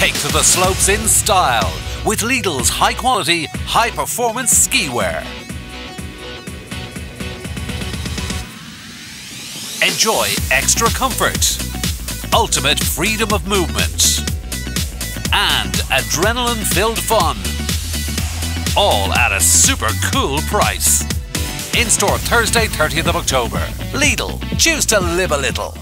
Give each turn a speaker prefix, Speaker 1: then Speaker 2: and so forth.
Speaker 1: Take to the slopes in style with Lidl's high quality, high performance ski wear. Enjoy extra comfort, ultimate freedom of movement, and adrenaline filled fun. All at a super cool price. In store Thursday, 30th of October. Lidl, choose to live a little.